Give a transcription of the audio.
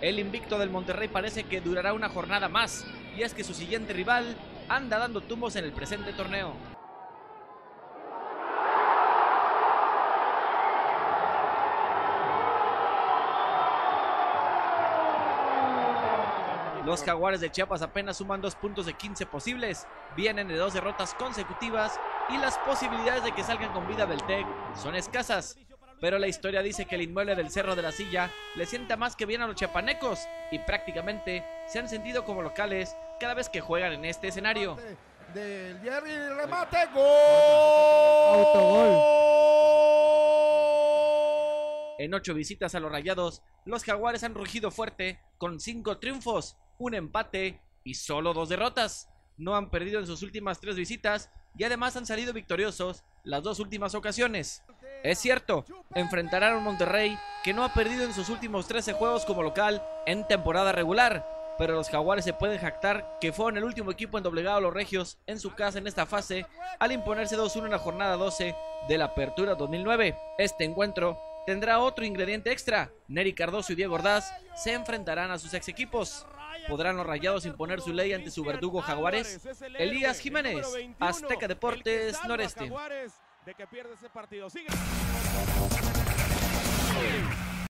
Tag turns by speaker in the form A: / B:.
A: El invicto del Monterrey parece que durará una jornada más, y es que su siguiente rival anda dando tumbos en el presente torneo. Los jaguares de Chiapas apenas suman dos puntos de 15 posibles, vienen de dos derrotas consecutivas y las posibilidades de que salgan con vida del TEC son escasas. Pero la historia dice que el inmueble del Cerro de la Silla le sienta más que bien a los chiapanecos y prácticamente se han sentido como locales cada vez que juegan en este escenario.
B: Del Jerry, remate, gol.
A: En ocho visitas a los Rayados, los Jaguares han rugido fuerte con cinco triunfos, un empate y solo dos derrotas. No han perdido en sus últimas tres visitas y además han salido victoriosos las dos últimas ocasiones. Es cierto, enfrentarán a un Monterrey que no ha perdido en sus últimos 13 juegos como local en temporada regular, pero los Jaguares se pueden jactar que fueron el último equipo en doblegado a los Regios en su casa en esta fase al imponerse 2-1 en la jornada 12 de la Apertura 2009. Este encuentro tendrá otro ingrediente extra. Neri Cardoso y Diego Ordaz se enfrentarán a sus ex equipos. ¿Podrán los rayados imponer su ley ante su verdugo Jaguares? Elías Jiménez, Azteca Deportes Noreste.
C: De que pierde ese partido. Sigue.